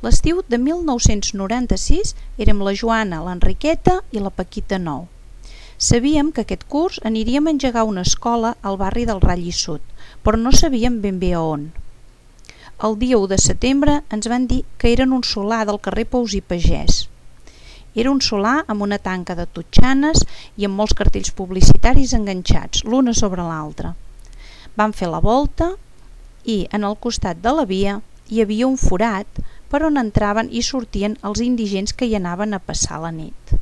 L'estiu de 1996 érem la Joana, l'Enriqueta i la Paquita Nou. Sabíem que aquest curs aniríem a engegar una escola al barri del Ralli Sud, però no sabíem ben bé a on. El dia 1 de setembre ens van dir que eren un solar del carrer Pous i Pagès. Era un solar amb una tanca de totxanes i amb molts cartells publicitaris enganxats, l'una sobre l'altra. Vam fer la volta i en el costat de la via hi havia un forat per on entraven i sortien els indigents que hi anaven a passar la nit.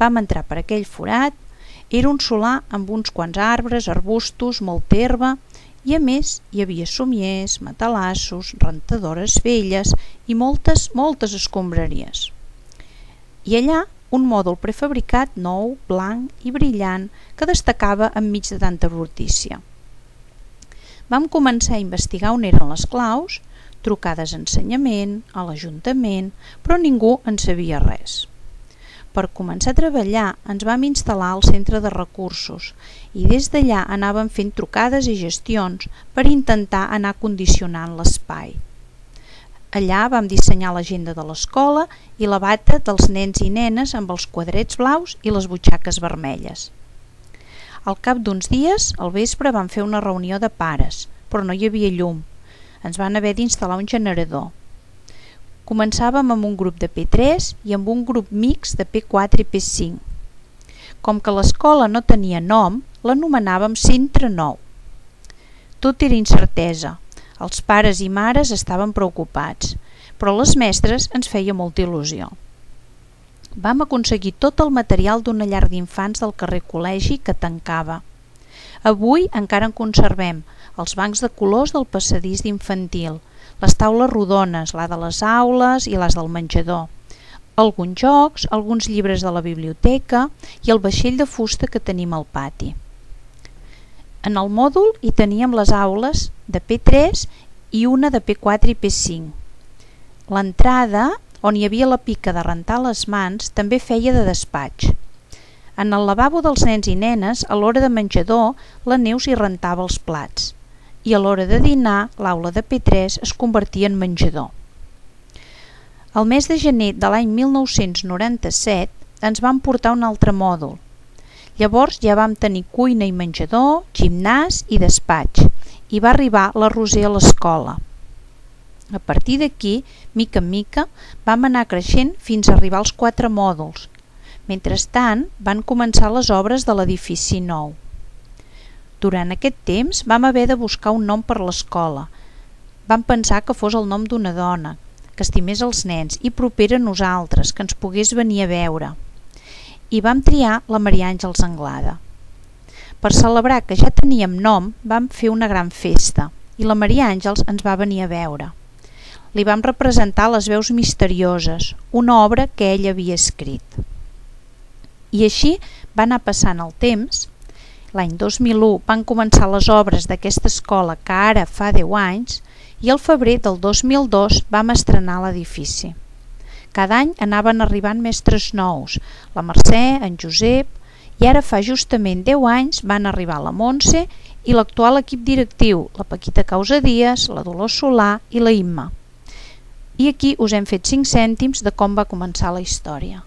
Vam entrar per aquell forat, era un solar amb uns quants arbres, arbustos, molta herba i a més hi havia somiers, matalassos, rentadores velles i moltes, moltes escombraries. I allà un mòdul prefabricat nou, blanc i brillant que destacava enmig de tanta brutícia. Vam començar a investigar on eren les claus, trucades a ensenyament, a l'Ajuntament, però ningú en sabia res. Per començar a treballar ens vam instal·lar al centre de recursos i des d'allà anàvem fent trucades i gestions per intentar anar condicionant l'espai. Allà vam dissenyar l'agenda de l'escola i la bata dels nens i nenes amb els quadrets blaus i les butxaques vermelles. Al cap d'uns dies, al vespre, vam fer una reunió de pares, però no hi havia llum. Ens van haver d'instal·lar un generador. Començàvem amb un grup de P3 i amb un grup mix de P4 i P5. Com que l'escola no tenia nom, l'anomenàvem Centre Nou. Tot era incertesa. Els pares i mares estaven preocupats, però les mestres ens feia molta il·lusió vam aconseguir tot el material d'una llar d'infants del carrer Col·legi que tancava. Avui encara en conservem els bancs de colors del passadís d'infantil, les taules rodones, la de les aules i les del menjador, alguns jocs, alguns llibres de la biblioteca i el vaixell de fusta que tenim al pati. En el mòdul hi teníem les aules de P3 i una de P4 i P5. L'entrada on hi havia la pica de rentar les mans, també feia de despatx. En el lavabo dels nens i nenes, a l'hora de menjador, la Neus hi rentava els plats i a l'hora de dinar, l'aula de P3 es convertia en menjador. El mes de gener de l'any 1997 ens van portar un altre mòdul. Llavors ja vam tenir cuina i menjador, gimnàs i despatx i va arribar la Roser a l'escola. A partir d'aquí, mica en mica, vam anar creixent fins a arribar als quatre mòduls. Mentrestant, van començar les obres de l'edifici nou. Durant aquest temps vam haver de buscar un nom per l'escola. Vam pensar que fos el nom d'una dona, que estimés els nens i propera a nosaltres, que ens pogués venir a veure. I vam triar la Maria Àngels Anglada. Per celebrar que ja teníem nom, vam fer una gran festa i la Maria Àngels ens va venir a veure li vam representar les veus misterioses, una obra que ell havia escrit. I així va anar passant el temps. L'any 2001 van començar les obres d'aquesta escola que ara fa 10 anys i al febrer del 2002 vam estrenar l'edifici. Cada any anaven arribant mestres nous, la Mercè, en Josep, i ara fa justament 10 anys van arribar la Montse i l'actual equip directiu, la Paquita Causa Díaz, la Dolors Solà i la Imma. I aquí us hem fet 5 cèntims de com va començar la història.